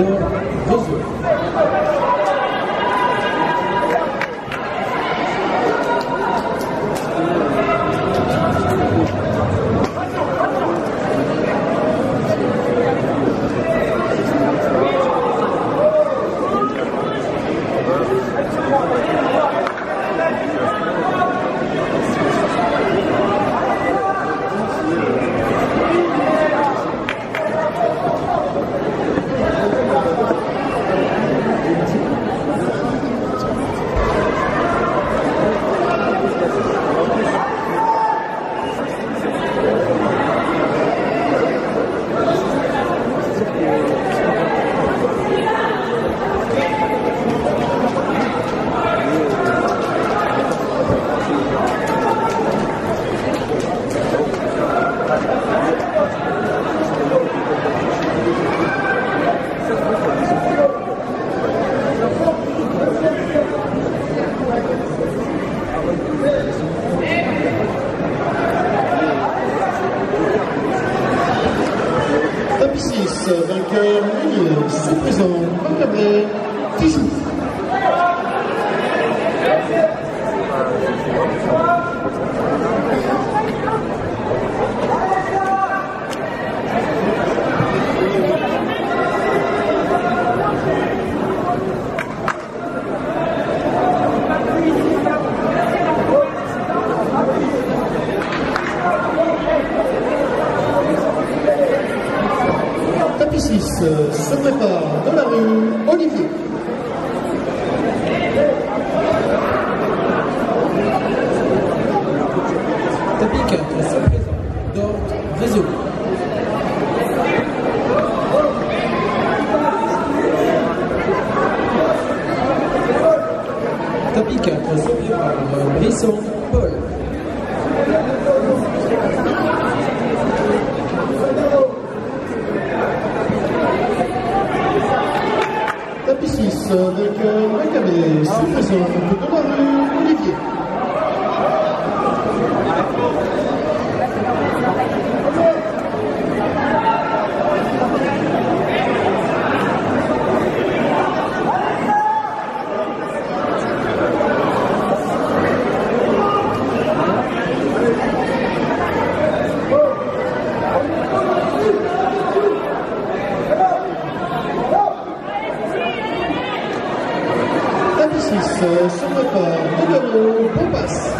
どうぞ。programmer euh, se prépare modifié. Topic 4, d'ordre résolu. Topic 4, Paul. Tapis 6 avec euh, Macabé, sous présent de la rue Olivier. 6 se prépare Nogano, Bombass.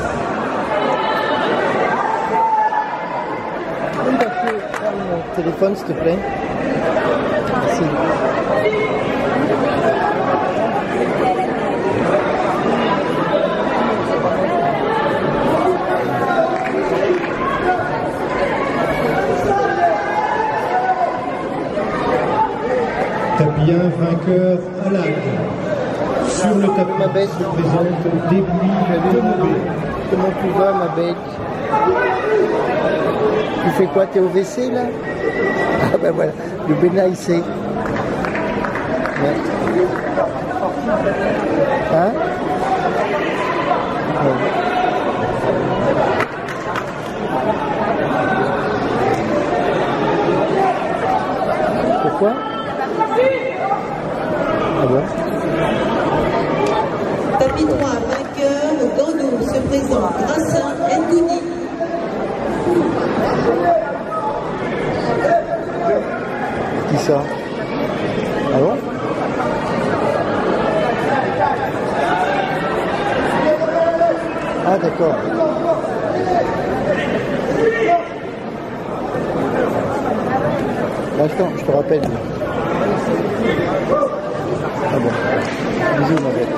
Téléphone, s'il te plaît. Merci. Tapis 1, vainqueur Alag. Sur le tapis Ma bête. se présente Débouille Demobé. Comment tu vas, ma bête? Tu fais quoi? T'es au WC, là? Ah ben voilà, le. Ouais. Hein Ouais. Pourquoi Ah bon Tapis 3, vainqueur, Gando se présente, Grassin, Ngouni. Qui ça Ah bon Ah d'accord. Attends, je te rappelle. Ah bon. Bisous ma bête.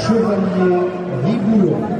Chevalier Rigoulon.